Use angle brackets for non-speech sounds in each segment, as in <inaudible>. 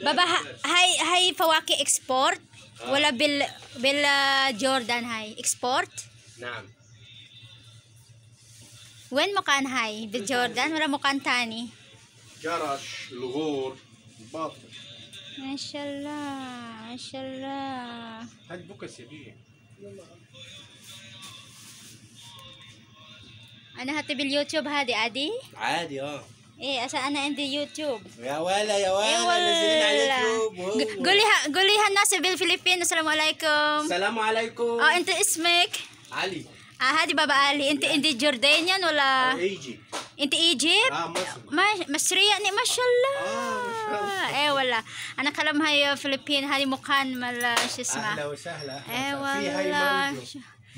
بابا. هاي هاي فواكه اكسبورت ولا بال بال جوردان هاي اكسبورت نعم. وين مكان هاي؟ بالجوردان ولا مكان تاني؟ جرش الغور الباطل ما شاء الله ما شاء الله. هاي بوكس يبيه أنا هاتي باليوتيوب هذه عادي؟ عادي آه. Eh, asaan na indi YouTube? Yawala, yawala. Eh, wala. Na YouTube. Oh. Guliha, gulihan na Civil Philippine. Assalamualaikum. Assalamualaikum. Ah, oh, into Ismek. Ali. Aha, di ba ba Ali? Inti, yeah. inti Jordanian, wala. Oh, Or Egypt. Inti Egypt? Ah, Muslim. Mas, Masriya ni, mashallah. Ah, eh, wala. Anak kalam hayo oh, Philippine, halimukhan, mala, shisma. Ahla wa sahla. Eh, wala.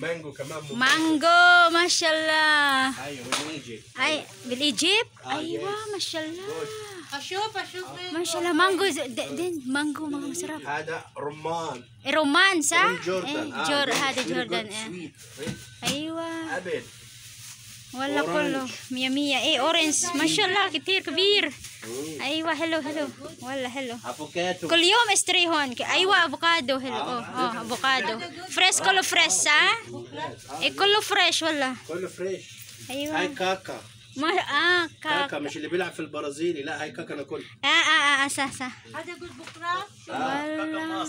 Mango ka. Mango, mashallah. Ay, will Egypt. Ay, will Egypt? Ah, Ay, wa, mashallah. Pasyo, pasyo. Ah. Mashallah, mango. Then, mango, mga masarap. Hada, roman. Eh, roman, sa? Eh, Jordan. Hada, Jordan. Ay, wa. Abed. أورانج. كله مية مية إيه اورنج ما شاء الله كتير كبير. أيوه حلو حلو والله حلو افوكاتو كل يوم اشتري هون أيوه افوكادو حلو آه آه افوكادو فريش كله فريش صح؟ إيه كله فريش والله كله فريش هاي أيوه كاكا ما آه كاكا كاكا مش اللي بيلعب في البرازيلي. لا هاي كاكا ناكل آه آه آه صح صح هذا يقول بكره والله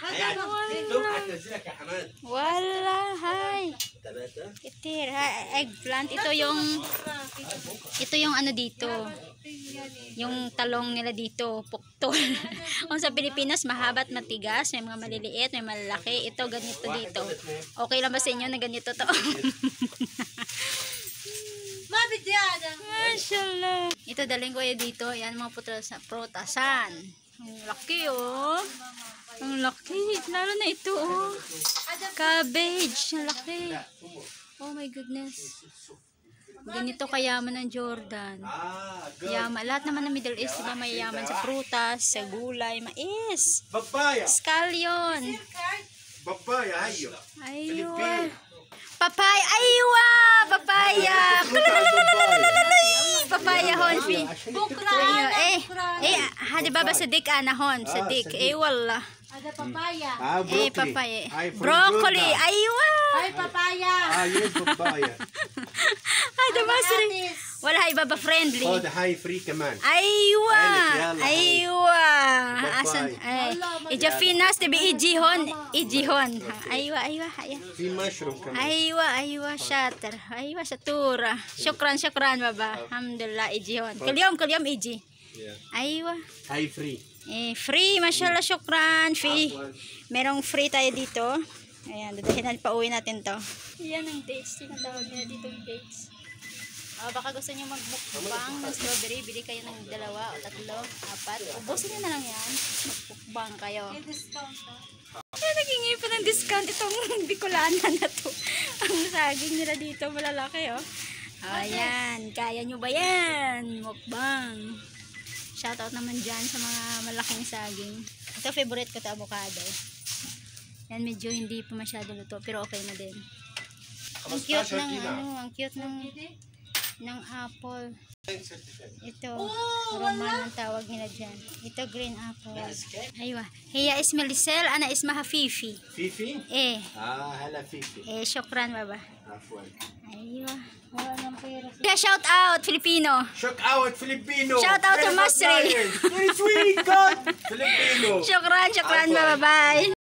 كاكا مصري تيك توك حتنزلك يا حماد والله هاي ثلاثة Kitir, ha, eggplant. Ito yung, ito yung ano dito. Yung talong nila dito, puktol. <laughs> Kung sa Pilipinas, mahaba at matigas. May mga maliliit, may malalaki. Ito, ganito dito. Okay lang ba sa inyo na ganito to? <laughs> mabidyada Mashallah. Ito, daling ko yun dito. Yan, mga putas, protasan. Ang laki oh. Ang laki. Lalo na ito oh. Cabbage. Ang laki. Oh my goodness. Ganito kayaman ng Jordan. Yaman. Lahat naman ng Middle East, diba, may yaman sa prutas, sa gulay, mais. Papaya. Scallion. Papaya. Aywa. Papaya. Aywa. Bukra Bukran. Eh, eh, ah, hadi baba sa dik anahon, sa ah, dik. Eh, wala. Ada papaya. Ah, eh, broccoli. Eh, papaya. Ay, broccoli. Aywa. Ay, papaya. Ah, yes, papaya. <laughs> Ada masri. Wala ibaba friendly. Oh, Code high free kaman. Aywa. Aywa. Asan? Eh. Ay. Ija finas tibi ijihon. Ijihon. Aywa aywa haya. Fin mushroom kaman. Aywa aywa shatter. Aywa shatura. Shukran shukran baba. Alhamdulillah ijihon. Kalyom kalyom iji. Aywa. High free. Eh free mashallah shukran free. Ah, Merong free tayo dito. Ayan, dadahinan pa uwi natin to. Yan ang dates. Tinatawag nila dito dates. Ah, baka gusto nyo magmukbang ng strawberry, bili kayo ng dalawa o tatlo, apat. Ubusin nyo na lang yan. Magmukbang kayo. discount Ay, naging pa ng discount itong <laughs> Bicolana na to. Ang saging nila dito, malalaki, oh. Ayan, kaya nyo ba yan? Mukbang. Shoutout naman dyan sa mga malaking saging. Ito, favorite ko to avocado. Yan, medyo hindi pa masyado luto, pero okay na din. Ang cute 15 ng, ano, ang cute ng, ng apple. Ito, oh, Roman ang tawag nila dyan. Ito, green apple. Aywa. Hiya is Melisel, ana is Mahafifi. Fifi? Eh. Ah, hala Fifi. Eh, syukran baba. Afwan. Aywa. Wala nang pera. Yeah, shout out, Filipino. Shout out, Filipino. Shout out to Masri. Very sweet, God. Filipino. <laughs> Syukran, syukran, bye-bye.